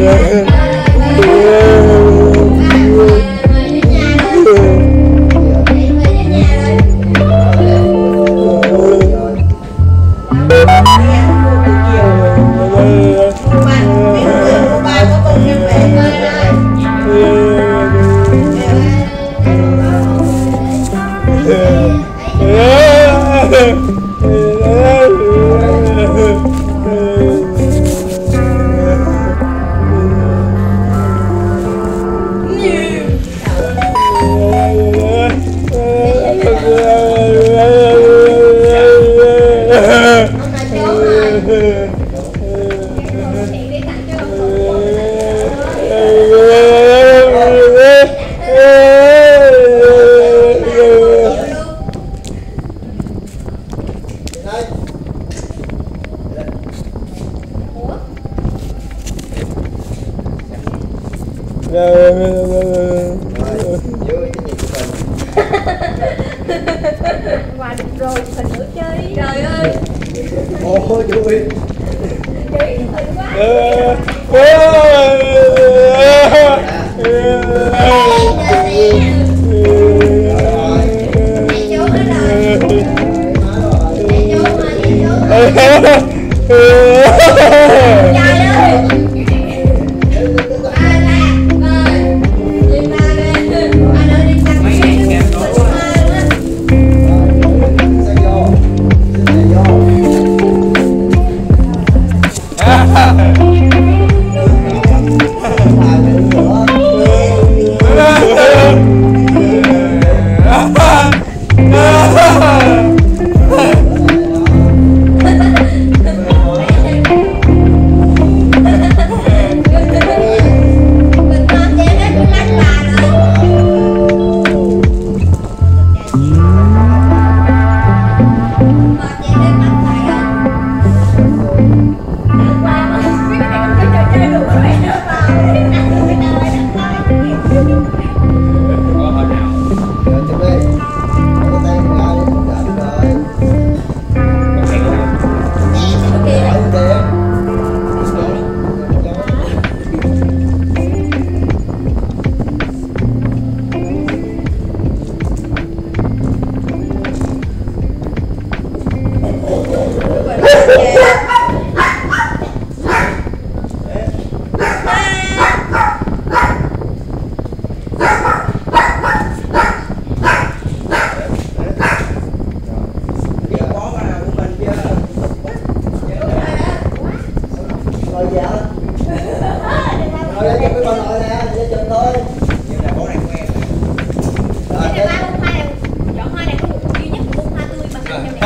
Yeah. Yeah. vui cái gì của mình quà được rồi mình nữa chơi trời ơi ôi vui chị mình quá Yeah.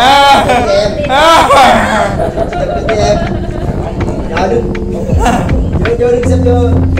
à. em à. rồi đứng chơi chơi đứng xem chưa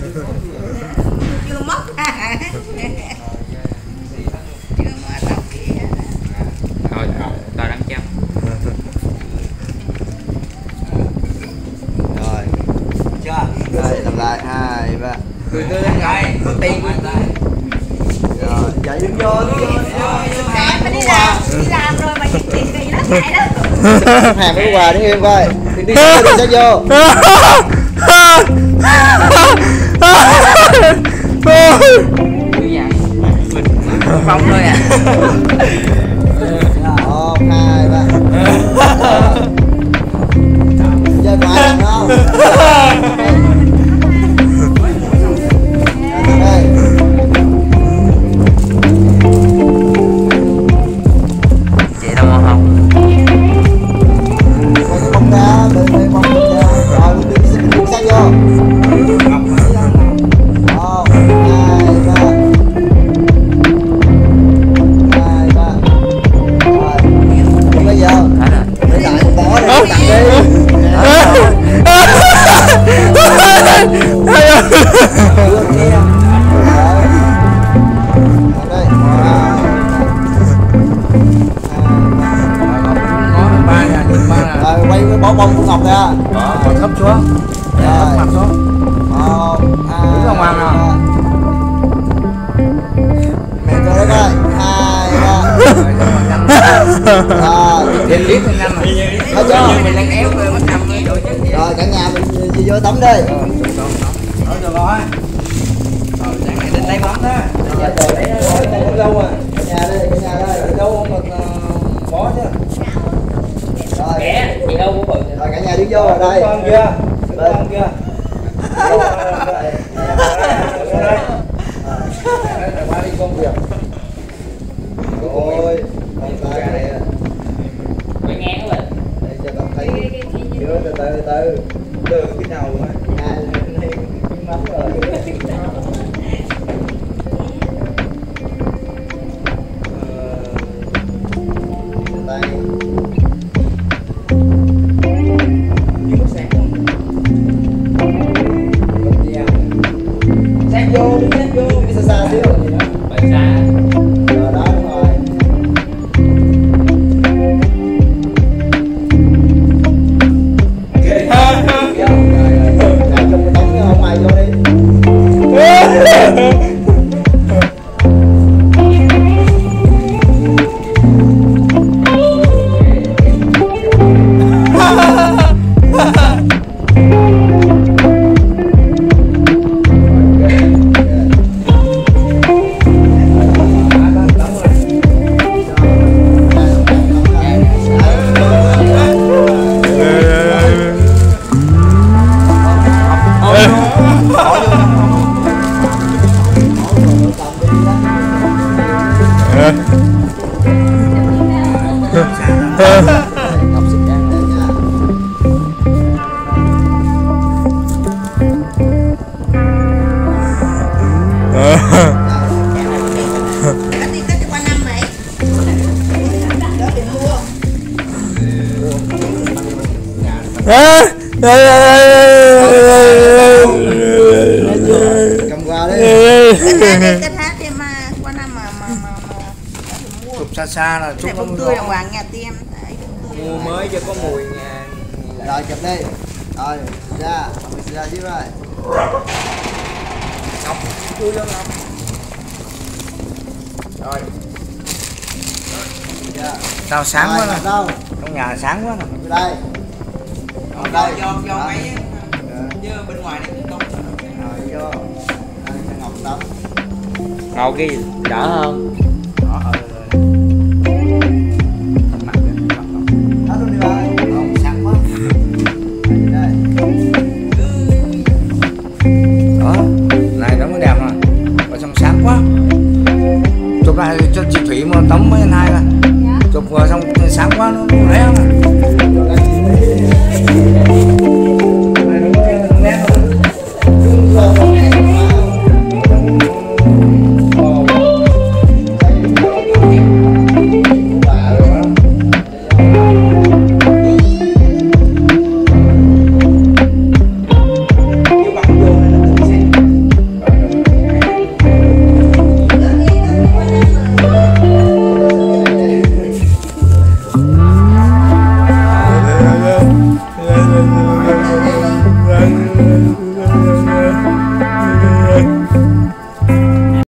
hàng với quà đứng em coi đi đi vô đi sẽ vô phong thôi à rồi liền liếc lên nhanh rồi chưa mình đang éo rồi mất nằm rồi rồi cả nhà mình đi vô tắm đi rồi rồi Rồi chẳng hạn định lấy mắm đó Dạ, rồi đây có đâu à cả nhà đây cả nhà Ở đâu mà bó chứ rồi Kẻ, chị đâu có bự rồi cả nhà đi vô ở đây Con kia Con kia qua đi công việc ôi con tay này Nó lên để cho con thấy chưa từ từ từ Từ cái đầu á nhà này mắm rồi cầm đi Cái thì mà qua năm mà mà mà mà mua. Chụp xa xa là chụp bông tươi đàng hoàng nhà tươi. Mua mới cho có mùi nha rồi chụp đi rồi ra mình ra chứ rồi Ngọc Chui vô Ngọc Rồi Sao sáng quá nè đâu Trong nhà sáng quá nè đây đây. do do máy á. Ờ, Chứ bên ngoài nó cũng không rồi vô. Ngọc tắm Ngồi kia đỡ hơn. Này sáng quá. Chụp lại cho chị Thủy mà tống mấy anh hai là Chụp vào xong sáng quá nó mà